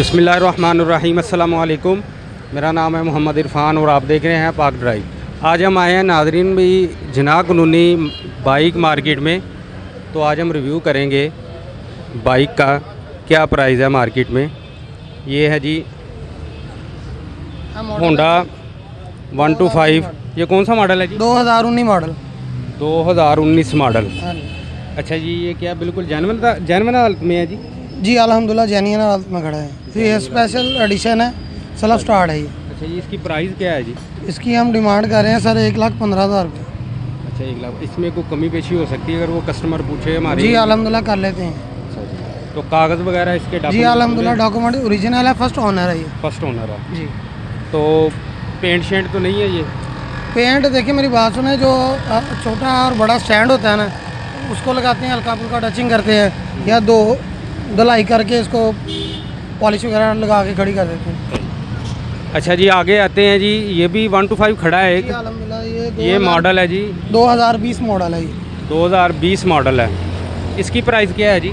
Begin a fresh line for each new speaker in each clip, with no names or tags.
बिसमीम अल्लाम मेरा नाम है मोहम्मद इरफान और आप देख रहे हैं पाक ड्राइव। आज हम आए हैं नाजरीन भी जना कानूनी बाइक मार्केट में। तो आज हम रिव्यू करेंगे बाइक का क्या प्राइस है मार्केट में। ये है जी होंडा वन टू फाइव। ये कौन सा मॉडल है जी?
दो हज़ार उन्नीस मॉडल।
दो हज़ार
उन्नीस मॉडल।
अच्छा जी ये क्या बिल्कुल जैनवन जैनवन हालत में है जी?
जी अलहमदिल्ला जैनियन हालत में खड़ा है। तो ये स्पेशल एडिशन है सेल्फ स्टार्ट है ये।
अच्छा जी इसकी प्राइस क्या है जी?
इसकी हम डिमांड कर रहे हैं सर एक लाख पंद्रह हज़ार रुपये
अच्छा एक लाख। इसमें कोई कमी पेशी हो सकती है अगर वो कस्टमर पूछे हमारे?
जी अल्हम्दुलिल्लाह कर लेते हैं।
अच्छा तो कागज़ वगैरह इसके
जी
अलहमदिल्ला
डॉक्यूमेंट ओरिजिनल है फ़र्स्ट ऑनर है ये।
फ़र्स्ट ओनर है।
जी।
तो पेंट शेंट तो नहीं है ये?
पेंट देखिए मेरी बात सुने जो छोटा और बड़ा स्टैंड होता है ना उसको लगाते हैं हल्का फुल्का टचिंग करते हैं या दो धुलाई करके इसको पॉलिश वगैरह लगा के खड़ी कर देते हैं।
अच्छा जी आगे आते हैं जी। ये भी वन टू फाइव खड़ा है एक।
ये
मॉडल है जी।
2020 मॉडल है ये।
2020 मॉडल है। इसकी प्राइस क्या है जी?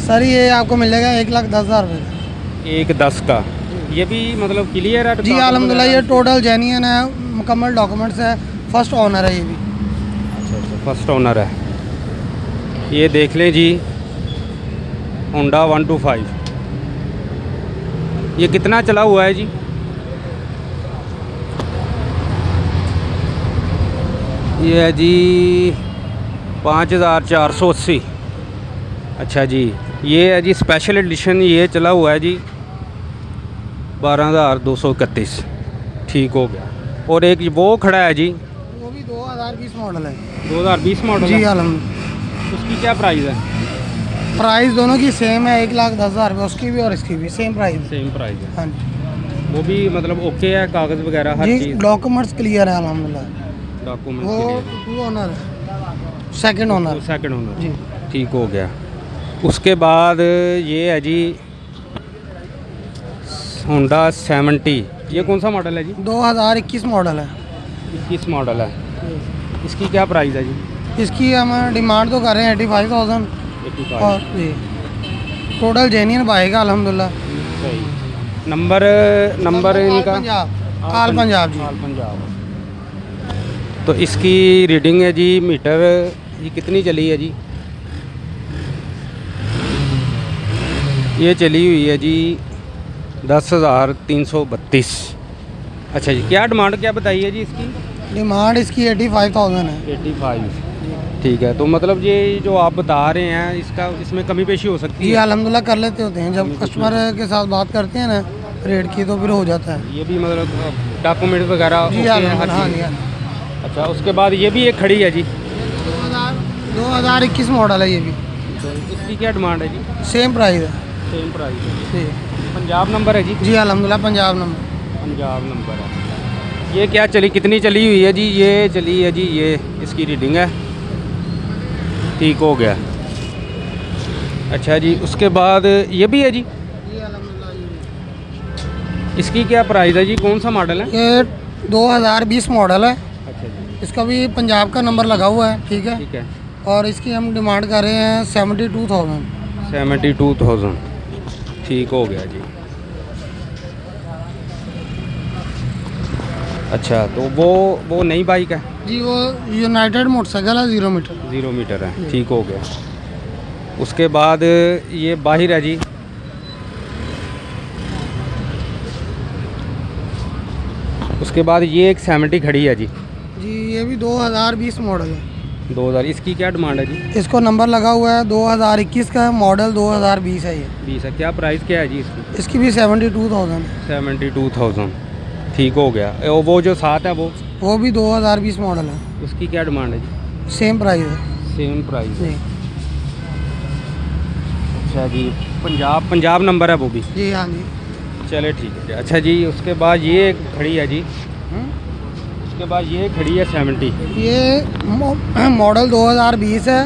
सर ये आपको मिल जाएगा एक लाख दस हज़ार रुपये का
एक दस का। ये भी मतलब क्लियर है?
जी अलहमदिल्ला ये टोटल जेन्यन है मुकम्मल डॉक्यूमेंट्स है फ़र्स्ट ऑनर है ये भी।
अच्छा अच्छा फ़र्स्ट ऑनर है। ये देख लें जी। Honda one two five. ये कितना चला हुआ है जी? ये है जी पाँच हज़ार चार सौ अस्सी। अच्छा जी ये है जी स्पेशल एडिशन ये चला हुआ है जी बारह हज़ार दो सौ इकतीस। ठीक हो गया। और एक वो खड़ा है जी?
वो भी 2020 मॉडल है।
2020 मॉडल
जी
है। उसकी क्या प्राइस है?
प्राइस दोनों की सेम है एक लाख दस हज़ार रुपये उसकी भी और इसकी भी सेम प्राइस
सेम प्राइस है।
हाँ जी।
वो भी मतलब ओके है कागज़ वगैरह हर चीज़?
डॉक्यूमेंट्स क्लियर है अलहमदिल्ला
डॉक्यूमेंट
वो ऑनर है। सेकंड ऑनर
सेकंड ओनर
जी।
ठीक हो गया। उसके बाद ये है जी होंडा सेवेंटी ये कौन सा मॉडल है जी?
2021 मॉडल है।
इक्कीस मॉडल है। इसकी क्या प्राइस है जी?
इसकी हम डिमांड तो कर रहे हैं एटी फाइव थाउज़ेंड और जी टोटल जेन्यन पाएगा अलहमदिल्ला।
नंबर नंबर इनका?
आल पंजाब। जी।
आल पंजाब। तो इसकी रीडिंग है जी मीटर ये कितनी चली है जी? ये चली हुई है जी दस हज़ार तीन सौ बत्तीस। अच्छा जी क्या डिमांड क्या बताइए जी इसकी?
डिमांड इसकी एटी फाइव थाउज़ेंड है।
एटी फाइव ठीक है तो मतलब ये जो आप बता रहे हैं इसका इसमें कमी पेशी हो सकती
जी
है?
अलहमदिल्ला कर लेते होते हैं जब कस्टमर के साथ बात करते हैं ना रेट की तो फिर हो जाता है।
ये भी मतलब डॉक्यूमेंट वगैरह
जी
हैं,
हाँ जी हाँ।
अच्छा उसके बाद ये भी एक खड़ी है जी?
दो हज़ार दो हज़ार इक्कीस मॉडल है ये भी।
तो इसकी क्या डिमांड है जी?
सेम प्राइस है।
सेम प्राइस है। पंजाब नंबर है जी?
जी अलहमदिल्ला पंजाब नंबर
पंजाब नंबर है। ये क्या चली कितनी चली हुई है जी? ये चली है जी ये इसकी रीडिंग है। ठीक हो गया। अच्छा जी उसके बाद ये भी है जी? इसकी क्या प्राइस है जी? कौन सा मॉडल है?
ये दो हज़ार बीस मॉडल है।
अच्छा जी।
इसका भी पंजाब का नंबर लगा हुआ है ठीक है।
ठीक है।
और इसकी हम डिमांड कर रहे हैं seventy two thousand.
Seventy two thousand. ठीक हो गया जी। अच्छा तो वो वो नई बाइक है?
जी वो यूनाइटेड मोटरसाइकिल है ज़ीरो मीटर
ज़ीरो मीटर है ठीक हो गया। उसके बाद ये बाहिर है जी। उसके बाद ये एक सेवेंटी खड़ी है जी।
जी ये भी 2020 मॉडल है।
दो हज़ार इसकी क्या डिमांड है जी?
इसको नंबर लगा हुआ है 2021 का है मॉडल 2020 है ये।
बीस है क्या प्राइस क्या है जी इसकी?
इसकी भी seventy two thousand
seventy two thousand ठीक हो गया। वो जो साथ है वो?
वो भी 2020 मॉडल है।
उसकी क्या डिमांड है जी?
सेम प्राइस है।
सेम प्राइस है। अच्छा जी पंजाब पंजाब नंबर है वो भी?
जी हाँ जी।
चले ठीक है अच्छा जी उसके बाद ये एक खड़ी है जी। उसके बाद ये खड़ी है सेवेंटी।
ये मॉडल 2020 है।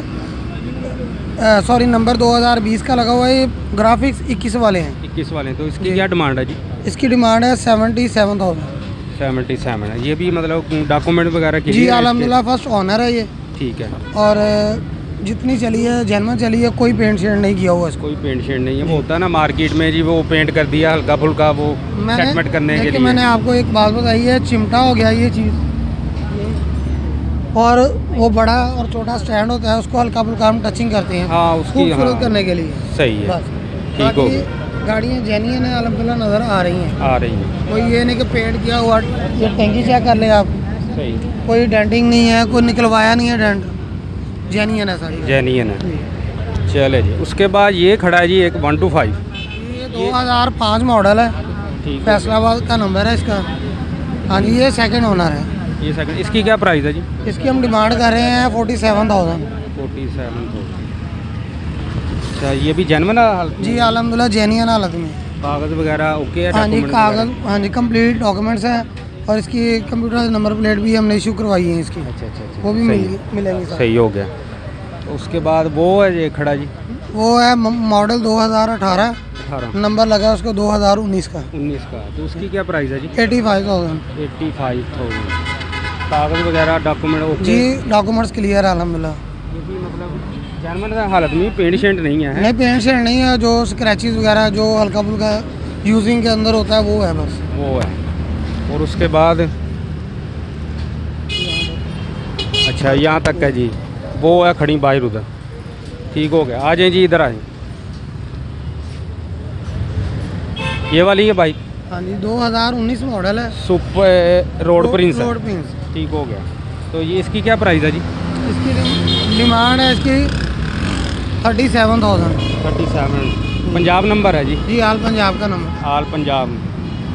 सॉरी नंबर 2020 का लगा हुआ है। ये ग्राफिक्स 21 वाले हैं।
इक्कीस वाले हैं, तो इसकी क्या डिमांड है जी?
इसकी डिमांड है seventy seven thousand.
Seventy seven है ये भी मतलब डॉक्यूमेंट वगैरह के
जी अलहमदिल्ला फ़र्स्ट ऑनर है ये।
ठीक है।
और जितनी चली है जैनवन चली है कोई पेंट शेड नहीं किया हुआ इसको।
कोई पेंट शेड नहीं है। वो होता है ना मार्केट में जी वो पेंट कर दिया हल्का फुल्का वो सेटमेंट करने के लिए।
मैंने आपको एक बात बताई है चिमटा हो गया ये चीज़। और वो बड़ा और छोटा स्टैंड होता है उसको हल्का फुल्का हम टचिंग करते हैं।
हाँ उसकी हाँ।
करने के लिए।
सही है। ठीक हो
गाड़ियाँ जेन्यन है अलहमदिल्ला नज़र आ रही हैं।
आ रही है।
कोई ये नहीं कि पेंट किया हुआ ये टैंकी चेक कर ले आप।
सही।
कोई डेंटिंग नहीं है कोई निकलवाया नहीं है डेंट जेन्यन है सारी।
जेनियन है। चले जी। उसके बाद ये खड़ा है जी एक वन टू फाइव
ये दो हज़ार पाँच मॉडल है। फैसलाबाद का नंबर है इसका। हाँ जी ये सेकंड ओनर है।
ये सेकंड इसकी क्या प्राइस है जी?
इसकी हम डिमांड कर रहे हैं forty seven thousand
forty seven अच्छा ये भी जनवन
जी अलहमदिल्ला जेन्यन हालत में।
कागज़ वगैरह ओके है
हाँ जी कागज़ हाँ जी कंप्लीट डॉक्यूमेंट्स हैं और इसकी कंप्यूटर नंबर प्लेट भी हमने इशू करवाई है इसकी?
अच्छा अच्छा अच्छा
वो भी मिल
है। सही हो गया। तो उसके बाद वो है ये खड़ा जी?
वो है मॉडल 2018
अठारह।
नंबर लगा उसको 2019 का।
उन्नीस का। तो उसकी क्या प्राइस है जी?
Eighty five thousand
eighty five thousand कागज़ वगैरह डॉक्यूमेंट ओके
जी डॉक्यूमेंट्स क्लियर है अलहमदिल्ला
ये मतलब जनवन हालत में पेंट शेंट नहीं है
नहीं पेंट शेड नहीं है जो स्क्रैचेस वगैरह जो हल्का फुल्का यूजिंग के अंदर होता है वो है बस
वो है और उसके बाद अच्छा यहाँ तक है जी वो है खड़ी बाहर उधर ठीक हो गया आ जाए जी इधर आए ये वाली है बाइक
हाँ जी 2019 मॉडल है
super Road Prince
Road Prince
ठीक हो गया तो ये इसकी क्या प्राइस है जी
इसकी डिमांड है इसकी thirty seven thousand
thirty seven Punjab number है जी?
जी हाल पंजाब का नंबर।
आल पंजाब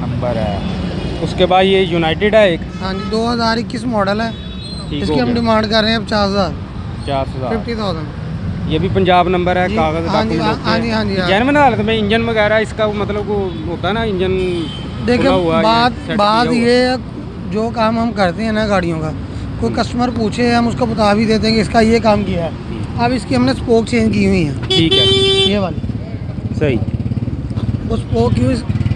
नंबर है। उसके बाद ये यूनाइटेड है एक?
हाँ जी 2021 मॉडल है। इसकी हम डिमांड कर रहे हैं पचास हज़ार।
पचास हज़ार।
फिफ्टी थाउज़ेंड
ये भी पंजाब नंबर है कागज़
हाँ जी, हाँ- जी, हाँ जी, हाँ।
हालत में इंजन वगैरह इसका मतलब होता है ना इंजन
देखिए बात बात ये जो काम हम करते हैं ना गाड़ियों का कोई कस्टमर पूछे हम उसको बता भी देते हैं कि इसका ये काम किया है। अब इसकी हमने स्पोक चेंज की हुई है।
ठीक है।
ये वाली।
सही।
वो स्पोक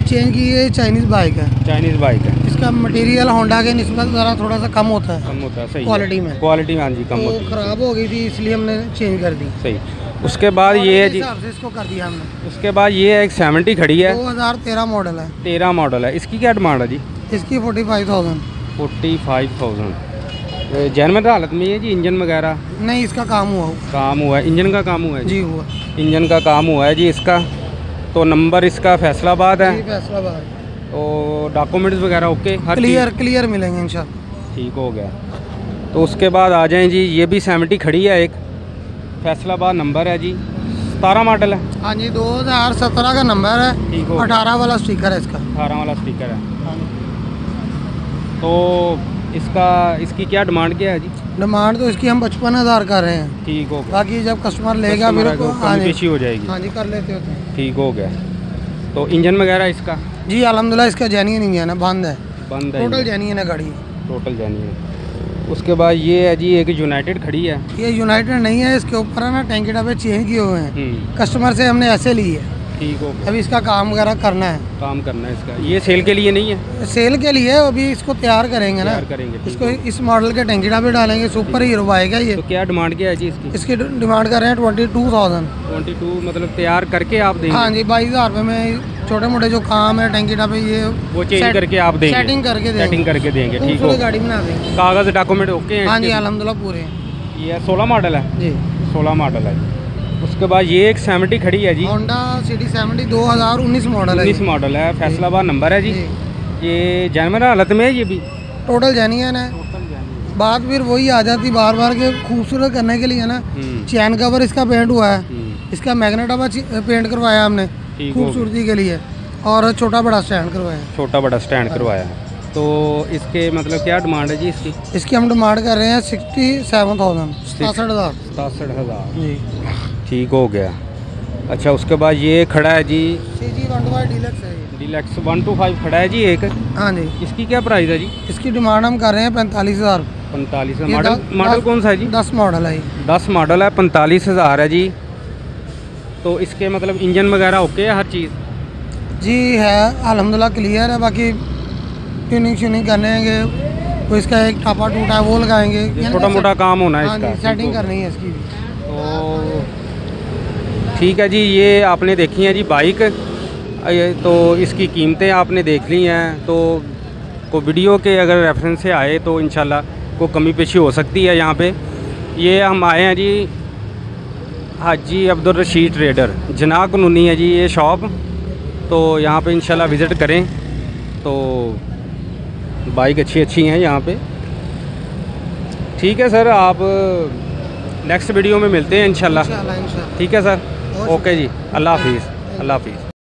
चेंज की है चाइनीज़ बाइक है।
चाइनीज़ बाइक है।
इसका मटेरियल होंडा के निस्बत ज़रा थोड़ा सा कम होता है।
कम होता है सही
Quality में।
क्वालिटी में हाँ जी कम
वो
होती है।
ख़राब हो गई थी इसलिए हमने चेंज कर दी।
सही। उसके बाद ये है जी
इसको कर दिया हमने।
उसके बाद ये एक सेवेंटी खड़ी है।
2013 मॉडल है।
तेरह मॉडल है। इसकी क्या डिमांड है जी?
इसकी forty five thousand
forty five thousand genuine हालत में है जी इंजन वगैरह?
नहीं इसका काम हुआ।
काम हुआ है। इंजन का काम हुआ है जी
हुआ।
इंजन का काम हुआ है जी इसका? तो नंबर इसका फैसलाबाद है?
फैसलाबाद।
तो डॉक्यूमेंट्स वगैरह ओके? हर
क्लियर क्लियर मिलेंगे
चीज़ ठीक हो गया। तो उसके बाद आ जाएँ जी ये भी सेवेंटी खड़ी है एक। फैसलाबाद नंबर है जी। सतारह मॉडल है।
हाँ जी 2017 का नंबर है।
ठीक हो
18 वाला स्टिकर है इसका।
अठारह वाला स्टिकर है। तो इसका इसकी क्या डिमांड क्या है जी?
डिमांड तो इसकी हम पचपन हज़ार कर रहे हैं।
ठीक हो गया।
बाकी जब कस्टमर लेगा मेरे को हाँ
पेशी हो जाएगी।
हाँ जी कर लेते होते
ठीक हो गया। तो इंजन वगैरह इसका?
जी अलहमदिल्ला इसका जैनियन नहीं है ना बंद है।
बंद है
टोटल जेन्यन है गाड़ी।
टोटल जानिए उसके बाद ये है जी एक यूनाइटेड खड़ी है।
ये यूनाइटेड नहीं है इसके ऊपर है ना टैंकी डब्बे चेंज किए हुए हैं।
हम्म,
कस्टमर से हमने ऐसे ली है
ठीक हो गया।
अभी इसका काम वगैरह करना है।
काम करना है इसका। ये सेल के लिए नहीं है?
सेल के लिए अभी इसको तैयार करेंगे ना।
करेंगे
इसको इस मॉडल के टैंकी डब्बे डालेंगे सुपर हीरो आएगा ये।
तो क्या डिमांड क्या है जी इसकी?
इसकी डिमांड कर रहे हैं twenty two thousand.
Twenty two मतलब तैयार करके आप देंगे?
हाँ जी बाईस हज़ार रुपये में छोटे मोटे जो काम है टैंकी डब्बे ये
वो चेंज करके आप देंगे।
सेटिंग करके देंगे।
सेटिंग करके देंगे ठीक हो।
गाड़ी बना देंगे।
कागज़ डॉक्यूमेंट ओके हैं
हाँ जी? अलहमदिल्ला पूरे।
ये सोलह मॉडल है?
जी।
सोलह मॉडल है। उसके बाद ये एक सेवेंटी खड़ी है जी।
होंडा सिटी सेवेंटी दो हज़ार उन्नीस मॉडल है
उन्नीस मॉडल है फैसलाबाद नंबर है जी। ये जानवर हालत में है ये भी?
टोटल जेनियन है। बात फिर वही आ जाती बार बार के खूबसूरत करने के लिए ना।
हम्म,
चैन कवर इसका पेंट हुआ है।
हम्म,
इसका मैग्नेट अब पेंट करवाया हमने। खूबसूरती के लिए। और छोटा बड़ा स्टैंड करवाया
छोटा बड़ा स्टैंड करवाया तो इसके मतलब क्या डिमांड है जी इसकी?
इसकी हम डिमांड कर रहे हैं सिक्सटी सेवन थाउज़ेंड सतासठ हज़ार।
सतासठ हज़ार।
जी।
ठीक हो गया। अच्छा उसके बाद ये खड़ा है जी?
C G one Y deluxe है
वन टू फाइव खड़ा है जी एक?
हाँ जी।
इसकी क्या प्राइस है जी?
इसकी डिमांड हम कर रहे हैं पैंतालीस हज़ार।
पैंतालीस मॉडल मॉडल कौन सा है जी?
दस मॉडल है
दस मॉडल है पैंतालीस हज़ार है जी। तो इसके मतलब इंजन वगैरह ओके है हर चीज़?
जी है अल्हम्दुलिल्लाह क्लियर है। बाकी ट्यूनिंग श्यूनिंग करनेंगे कोई इसका एक टापा टूटा है वो लगाएँगे।
छोटा मोटा काम होना है
हाँ
इसका
सेटिंग करनी है इसकी।
तो ठीक है जी ये आपने देखी है जी बाइक। तो इसकी कीमतें आपने देख ली हैं तो को वीडियो के अगर रेफरेंस से आए तो इंशाल्लाह को कमी पेशी हो सकती है यहाँ पे। ये हम आए हैं जी हाजी अब्दुल रशीद ट्रेडर जना कानूनी है जी ये शॉप तो यहाँ पे इंशाल्लाह विज़िट करें तो बाइक अच्छी अच्छी हैं यहाँ पे। ठीक है सर आप नेक्स्ट वीडियो में मिलते हैं इंशाल्लाह
इंशाल्लाह।
ठीक है सर। ओके जी अल्लाह हाफिज़ अल्लाह हाफिज़।